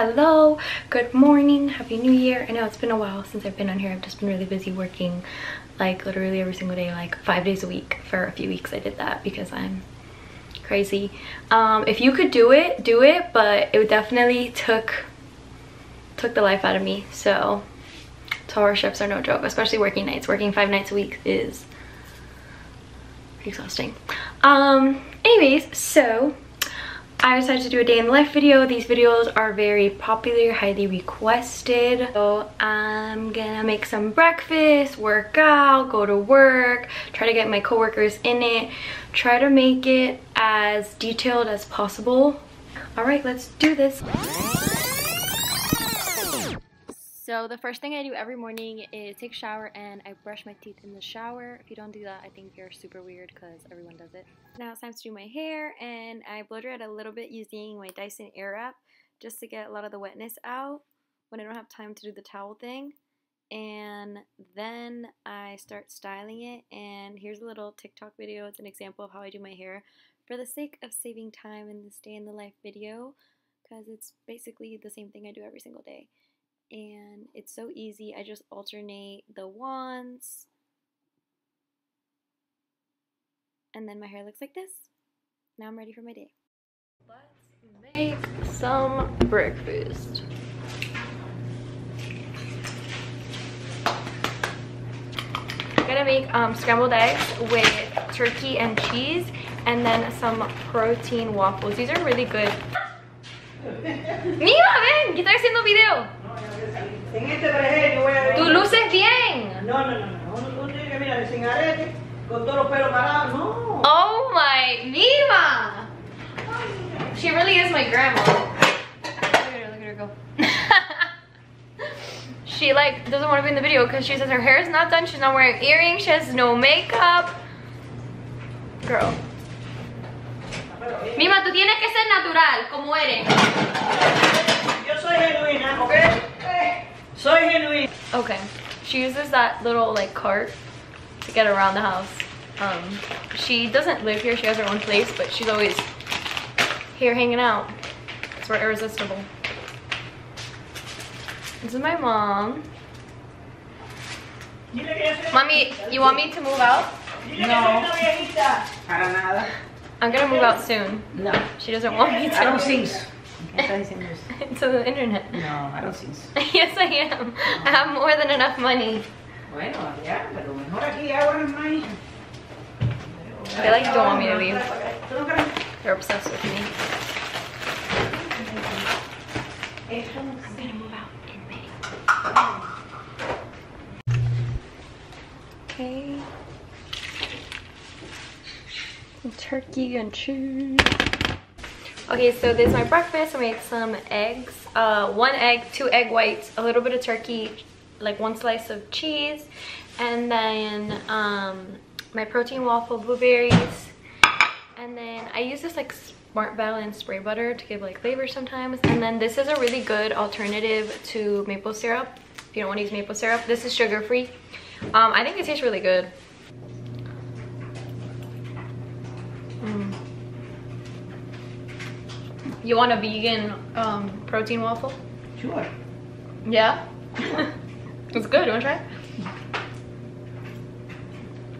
hello good morning happy new year. I know it's been a while since i've been on here. I've just been really busy working like literally every single day like five days a week for a few weeks i did that because i'm crazy. Um if you could do it do it but it definitely took took the life out of me. So 12 hour shifts are no joke especially working nights. Working five nights a week is exhausting. Um anyways so I decided to do a day in the life video. These videos are very popular, highly requested. So I'm gonna make some breakfast, work out, go to work, try to get my coworkers in it, try to make it as detailed as possible. All right, let's do this. So the first thing I do every morning is take a shower and I brush my teeth in the shower. If you don't do that, I think you're super weird because everyone does it. Now it's time to do my hair and I blow dry it a little bit using my Dyson Airwrap just to get a lot of the wetness out when I don't have time to do the towel thing. And then I start styling it and here's a little TikTok video. It's an example of how I do my hair for the sake of saving time in this day in the life video because it's basically the same thing I do every single day and it's so easy. I just alternate the wands and then my hair looks like this. Now I'm ready for my day. Let's make some breakfast. I'm gonna make um, scrambled eggs with turkey and cheese and then some protein waffles. These are really good. Mira, ven, que estoy haciendo video. Este yo voy a ver. Tú luces bien. No, no, no, no. Un, un tigre, mira, sin arete, con todos los pelos parados. No. Oh my, Mima. She really is my grandma. Look at her, look at her go. she like doesn't want to be in the video because she says her hair is not done. She's not wearing earrings. She has no makeup. Girl. Mima, tú tienes que ser natural, como eres. Yo soy genuina, ¿ok? Eh, Soy genuina. Okay. She uses that little like cart to get around the house. Um, she doesn't live here. She has her own place, but she's always here hanging out. It's we're irresistible. This is my mom. Dile que yo soy Mommy, you want me to move out? No. soy una viejita. Para. I'm gonna move out soon. No. She doesn't want me to. I don't to. ¿Qué estás diciendo eso? to the internet. No, I don't sing. yes, I am. I have more than enough money. Bueno, allá, pero mejor aquí ahora más. They like don't want me to leave. ¿Tú no crees? They're obsessed with me. I'm gonna move out in May. Okay. Turkey and cheese. Okay, so this is my breakfast. I made some eggs. Uh, one egg, two egg whites, a little bit of turkey, like one slice of cheese, and then um, my protein waffle blueberries. And then I use this like Smart Balance spray butter to give like flavor sometimes. And then this is a really good alternative to maple syrup. If you don't want to use maple syrup, this is sugar free. Um, I think it tastes really good. You want a vegan um, protein waffle? Sure. Yeah? it's good. You want to try?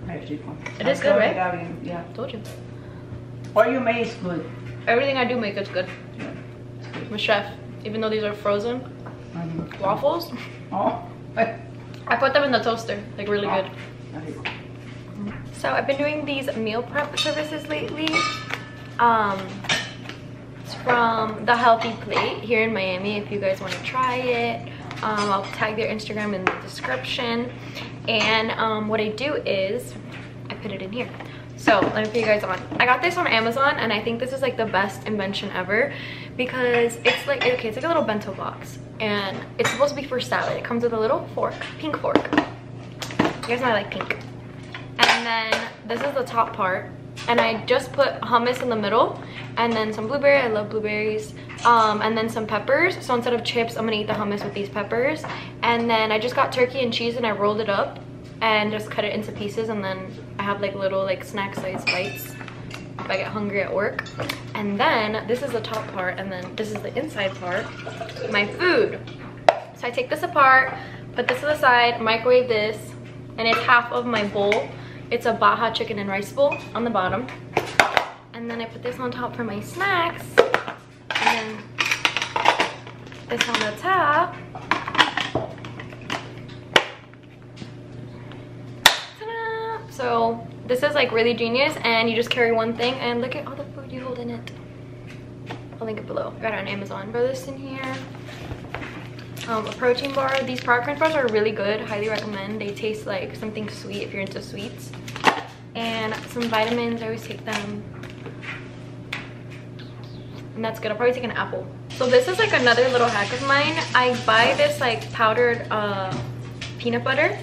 Very rico. It is good, right? Está Yeah. Told you. All you make is good. Everything I do make is good. Yeah. It's good. I'm a chef. Even though these are frozen Um, waffles, Oh. I put them in the toaster. Like really good. está. So I've been doing these meal prep services lately. Um, it's from The Healthy Plate here in Miami if you guys want to try it. Um, I'll tag their Instagram in the description. And um, what I do is, I put it in here. So let me put you guys on. I got this on Amazon and I think this is like the best invention ever because it's like, okay, it's like a little bento box and it's supposed to be for salad. It comes with a little fork, pink fork. You guys know I like pink and then this is the top part and I just put hummus in the middle and then some blueberry I love blueberries um, and then some peppers so instead of chips I'm gonna eat the hummus with these peppers and then I just got turkey and cheese and I rolled it up and just cut it into pieces and then I have like little like snack size bites if I get hungry at work. And then this is the top part and then this is the inside part, my food. So I take this apart, put this to the side, microwave this, and it's half of my bowl. It's a Baja chicken and rice bowl on the bottom. And then I put this on top for my snacks. And then this on the top. So this is like really genius and you just carry one thing and look at all the food you hold in it. I'll link it below. I got it on Amazon. Throw this in here. Um, a protein bar. These Crunch bars are really good. Highly recommend. They taste like something sweet if you're into sweets. And some vitamins. I always take them. And that's good. I'll probably take an apple. So this is like another little hack of mine. I buy this like powdered uh, peanut butter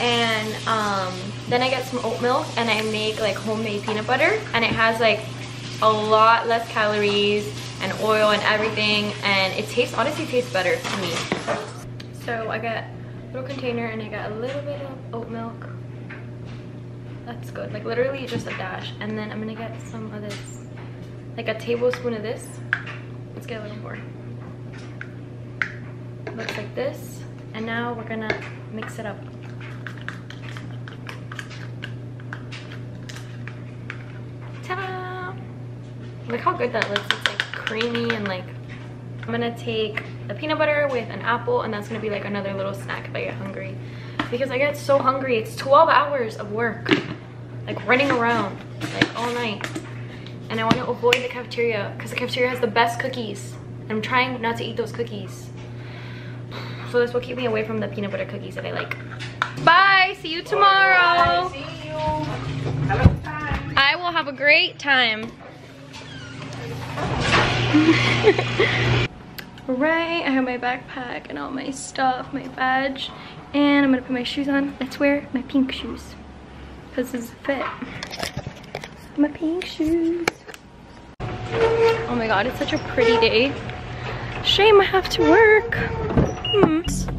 and um, then I get some oat milk and I make like homemade peanut butter and it has like a lot less calories and oil and everything and it tastes honestly tastes better to me. So I got a little container and I got a little bit of oat milk. That's good like literally just a dash. And then I'm gonna get some of this like a tablespoon of this. Let's get a little more. Looks like this. And now we're gonna mix it up! Look how good that looks. Creamy and like I'm gonna take the peanut butter with an apple and that's gonna be like another little snack if I get hungry. Because I get so hungry. It's 12 hours of work. Like running around like all night. And I want to avoid the cafeteria because the cafeteria has the best cookies. I'm trying not to eat those cookies. So this will keep me away from the peanut butter cookies that I like. Bye, see you tomorrow. Bye, see you. A. I will have a great time. right, I have my backpack and all my stuff, my badge, and I'm gonna put my shoes on. Let's wear my pink shoes because this is a fit. My pink shoes. Oh my god, it's such a pretty day. Shame I have to work. Hmm. set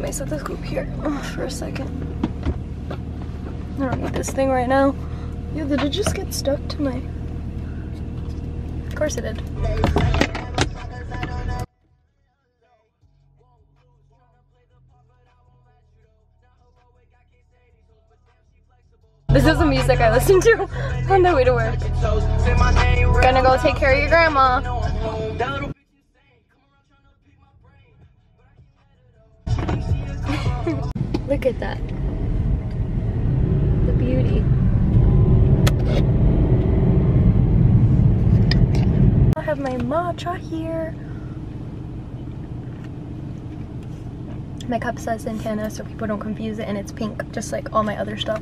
this stethoscope here oh, for a second. I don't need this thing right now. Yeah, did it just get stuck to my... Of course it did. This is the music I listen to on the way to work. Gonna go take care of your grandma. Look at that. The beauty. I have my matcha here. My cup says Santana so people don't confuse it and it's pink just like all my other stuff.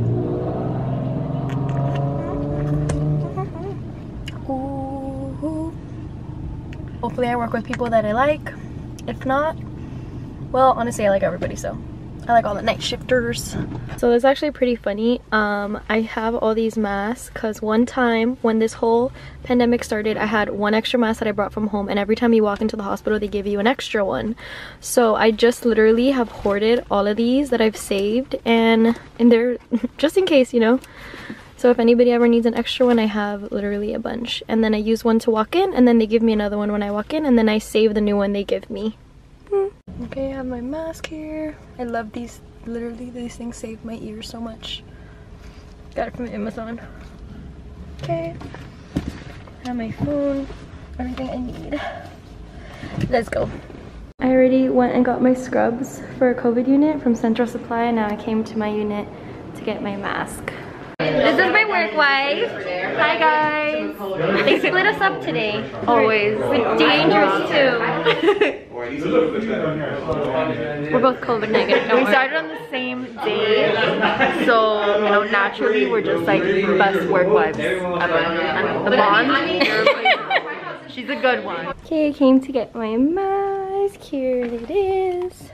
Hopefully I work with people that I like. If not, well honestly I like everybody so I like all the night shifters. So it's actually pretty funny. Um, I have all these masks because one time when this whole pandemic started, I had one extra mask that I brought from home and every time you walk into the hospital, they give you an extra one. So I just literally have hoarded all of these that I've saved and, and they're just in case, you know. So if anybody ever needs an extra one, I have literally a bunch. And then I use one to walk in and then they give me another one when I walk in and then I save the new one they give me. Mm-hmm. Okay, I have my mask here. I love these. Literally, these things save my ears so much. Got it from Amazon. Okay. I have my phone. Everything I need. Let's go. I already went and got my scrubs for a COVID unit from Central Supply and now I came to my unit to get my mask. This is my work wife. Hi guys. They split us up today. Always. With dangerous too. We're both COVID negative. We started on the same day, so you know naturally we're just like best work wives ever. And the bond, she's a good one. Okay, I came to get my mask. Here it is.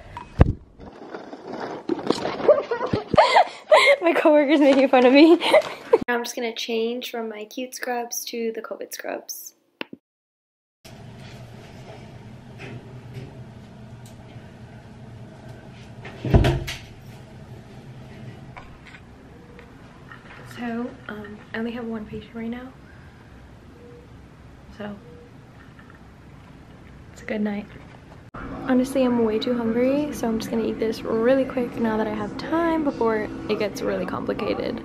my coworker's making fun of me. I'm just gonna change from my cute scrubs to the COVID scrubs. So, um, I only have one patient right now. so it's a good night. Honestly, I'm way too hungry, so I'm just gonna eat this really quick now that I have time before it gets really complicated.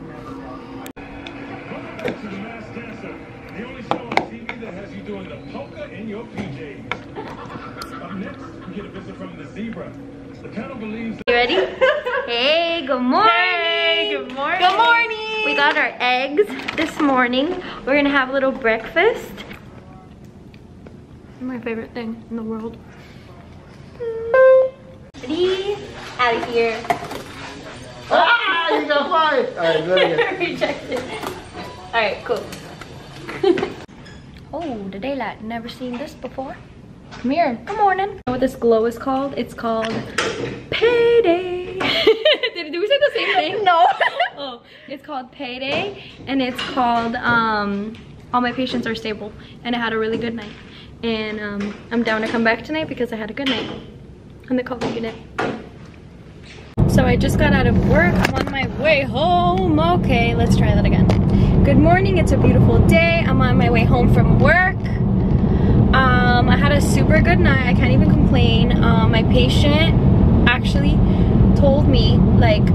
Welcome to The Masked Dancer, the only show on TV that has you doing the polka in your PJs. Up next, we get a visit from the zebra. The panel believes You ready? hey, good morning. Hey, good morning. Good morning. We got our eggs this morning. We're gonna have a little breakfast. My favorite thing in the world. Ready? Out of here. Ah, you got five. All right, do it. Rejected. All right, cool. oh, the daylight. Never seen this before. Come here. Good morning. You know what this glow is called? It's called payday. Did, did we say the same thing? No. oh, it's called payday, and it's called um, all my patients are stable, and I had a really good night, and um, I'm down to come back tonight because I had a good night on the COVID unit. So I just got out of work. I'm on my way home. Okay, let's try that again. Good morning. It's a beautiful day. I'm on my way home from work. Um, I had a super good night. I can't even complain. Um, my patient actually told me, like,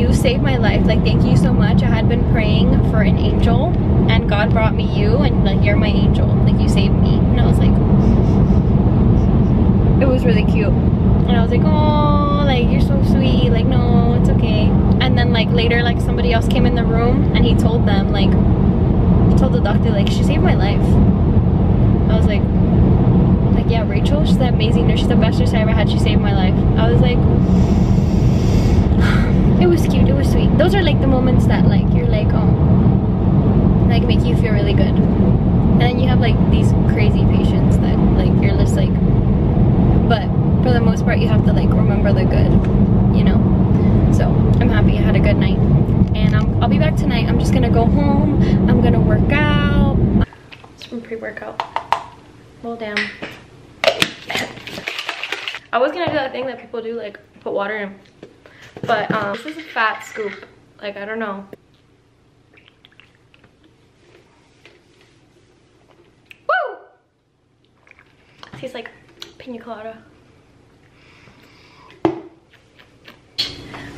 you saved my life. Like, thank you so much. I had been praying for an angel, and God brought me you, and like, you're my angel. Like, you saved me. And I was like, it was really cute. And I was like, oh, like you're so sweet. Like, no, it's okay. And then like later, like somebody else came in the room and he told them, like, he told the doctor, like, she saved my life. I was like, like, yeah, Rachel, she's the amazing nurse. She's the best nurse I ever had. She saved my life. I was like, was cute. It was sweet. Those are like the moments that like, you're like, oh, like make you feel really good. And then you have like these crazy patients that like, you're just like, but for the most part you have to like remember the good you know? So i'm happy i had a good night. And I'm, i'll be back tonight. I'm just gonna go home. I'm gonna work out. It's from pre-workout. Roll down i was gonna do that thing that people do like put water in but um this is a fat scoop like i don't know Woo! tastes like pina colada.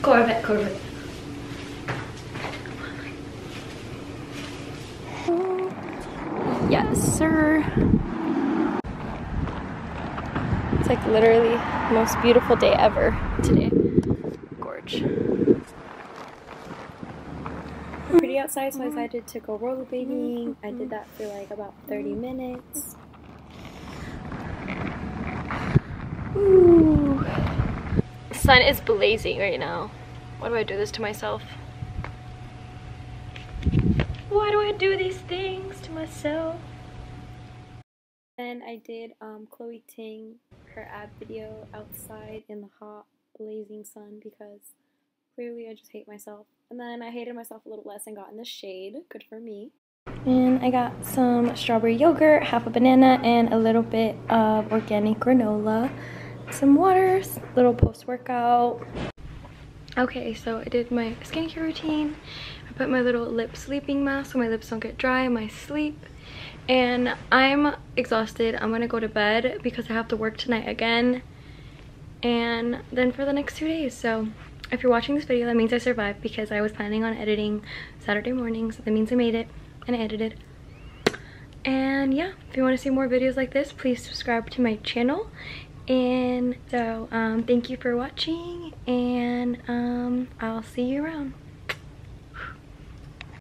Corvette, Corvette. Yes, sir. It's like literally the most beautiful day ever today. Pretty outside, so I decided to go rollerblading. I did that for like about 30 minutes. Ooh. Sun is blazing right now. Why do I do this to myself? Why do I do these things to myself? Then I did um, Chloe Ting, her ab video outside in the hot, blazing sun because clearly I just hate myself. And then I hated myself a little less and got in the shade. Good for me. And I got some strawberry yogurt, half a banana, and a little bit of organic granola. Some water, little post-workout. Okay, so I did my skincare routine. I put my little lip sleeping mask so my lips don't get dry my sleep. And I'm exhausted. I'm gonna go to bed because I have to work tonight again. And then for the next two days. So if you're watching this video, that means I survived because I was planning on editing Saturday morning. So that means I made it and I edited. And yeah, if you want to see more videos like this, please subscribe to my channel. And so um, thank you for watching and um, I'll see you around.